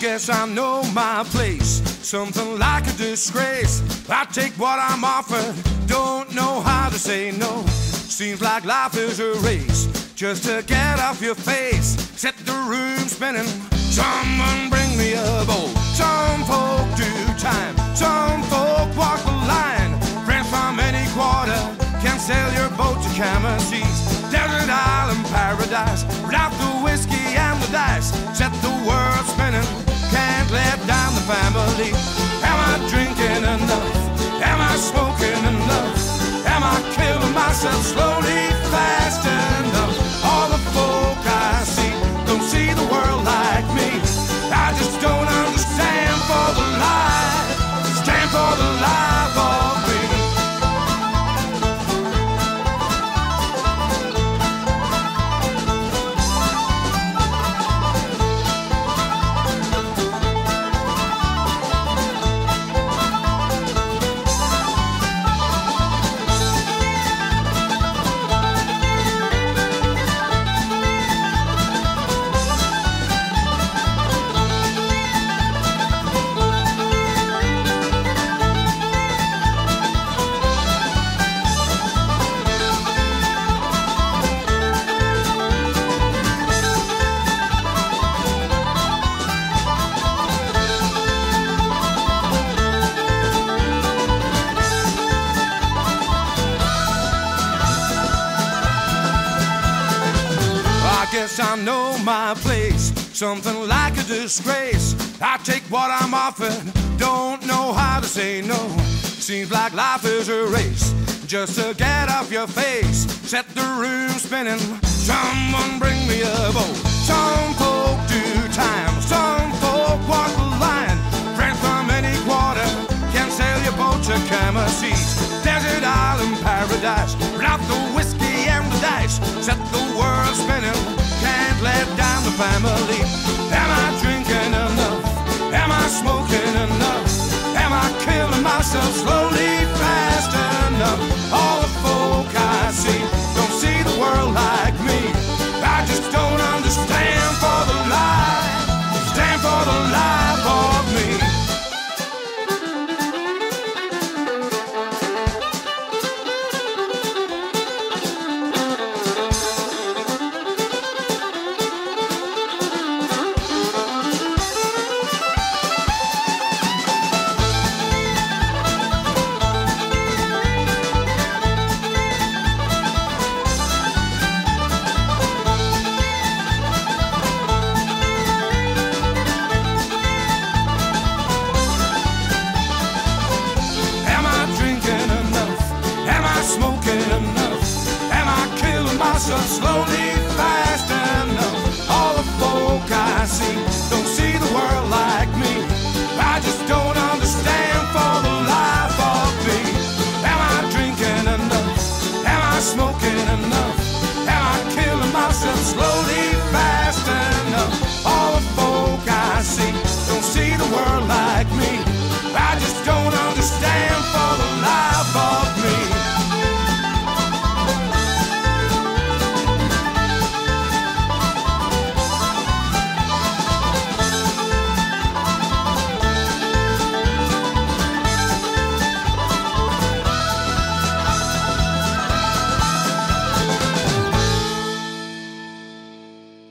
guess I know my place. Something like a disgrace. I take what I'm offered, don't know how to say no. Seems like life is a race just to get off your face. Set the room spinning. Someone bring me a bowl. Some folk do time, some folk walk the line. Friends from any quarter can sail your boat to Cammerseas. Desert island paradise, without the whiskey and the dice. Set the let down the family. Am I drinking? Am I guess I know my place. Something like a disgrace. I take what I'm offered, don't know how to say no. Seems like life is a race just to get off your face. Set the room spinning. Someone bring me a boat. Some folk do time, some folk walk the line. Friends from any quarter can sail your boat to Cammerseas. Desert island paradise, without the whiskey and the dice. Set the world spinning, let down the family. Am I slowly,